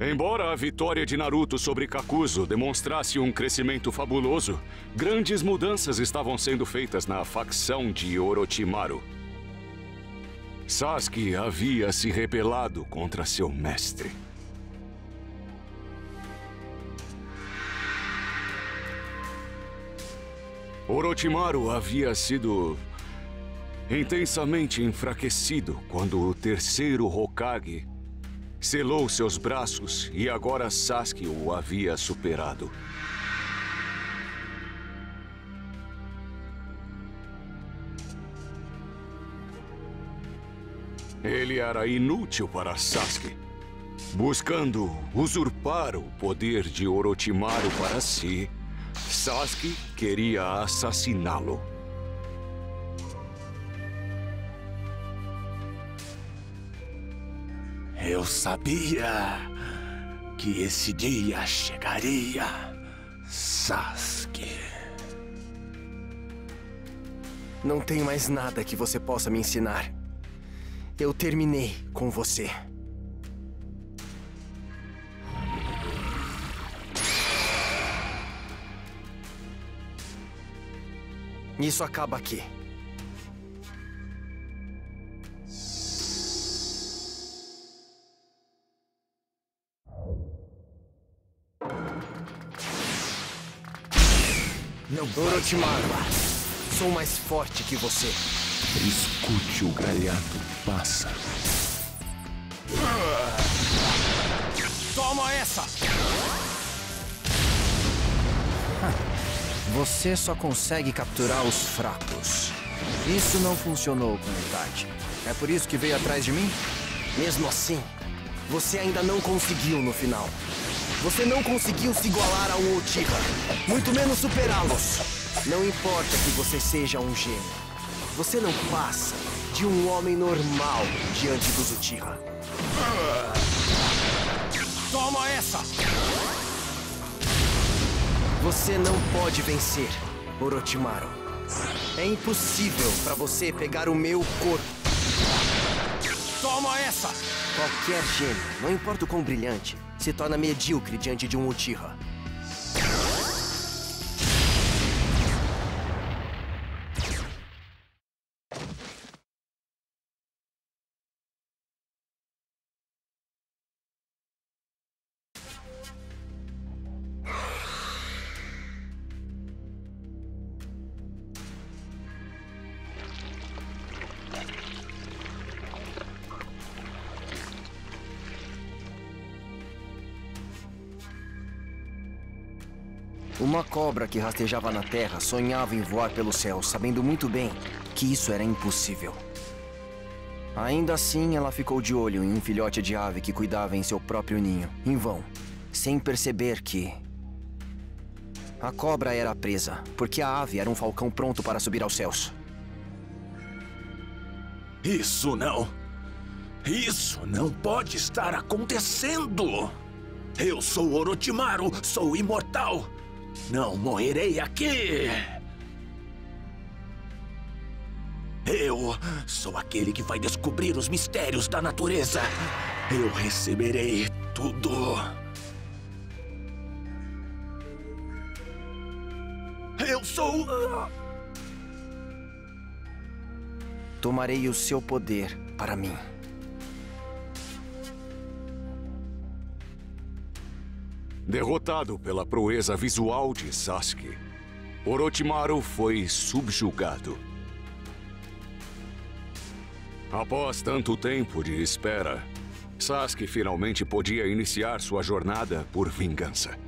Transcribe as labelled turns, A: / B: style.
A: Embora a vitória de Naruto sobre Kakuzu demonstrasse um crescimento fabuloso, grandes mudanças estavam sendo feitas na facção de Orochimaru. Sasuke havia se rebelado contra seu mestre. Orochimaru havia sido intensamente enfraquecido quando o terceiro Hokage selou seus braços e agora Sasuke o havia superado. Ele era inútil para Sasuke, buscando usurpar o poder de Orochimaru para si. Sasuke queria assassiná-lo.
B: Eu sabia que esse dia chegaria, Sasuke.
C: Não tem mais nada que você possa me ensinar. Eu terminei com você. Isso acaba aqui.
B: Não
C: Orochimaru, sou mais forte que você.
B: Escute o gaiato pássaro.
C: Toma essa! Você só consegue capturar os fracos. Isso não funcionou com Itachi. É por isso que veio atrás de mim? Mesmo assim, você ainda não conseguiu no final. Você não conseguiu se igualar a um Uchiha, muito menos superá-los. Não importa que você seja um gênio. Você não passa de um homem normal diante dos Uchiha. Toma essa! Você não pode vencer, Orochimaru. É impossível para você pegar o meu corpo. Toma essa! Qualquer gênio, não importa o quão brilhante, se torna medíocre diante de um Uchiha. Uma cobra que rastejava na terra sonhava em voar pelo céu, sabendo muito bem que isso era impossível. Ainda assim, ela ficou de olho em um filhote de ave que cuidava em seu próprio ninho, em vão, sem perceber que. A cobra era presa, porque a ave era um falcão pronto para subir aos céus.
B: Isso não. Isso não pode estar acontecendo. Eu sou Orochimaru, sou imortal. Não morrerei aqui! Eu sou aquele que vai descobrir os mistérios da natureza. Eu receberei tudo. Eu sou.
C: Tomarei o seu poder para mim.
A: Derrotado pela proeza visual de Sasuke, Orochimaru foi subjugado. Após tanto tempo de espera, Sasuke finalmente podia iniciar sua jornada por vingança.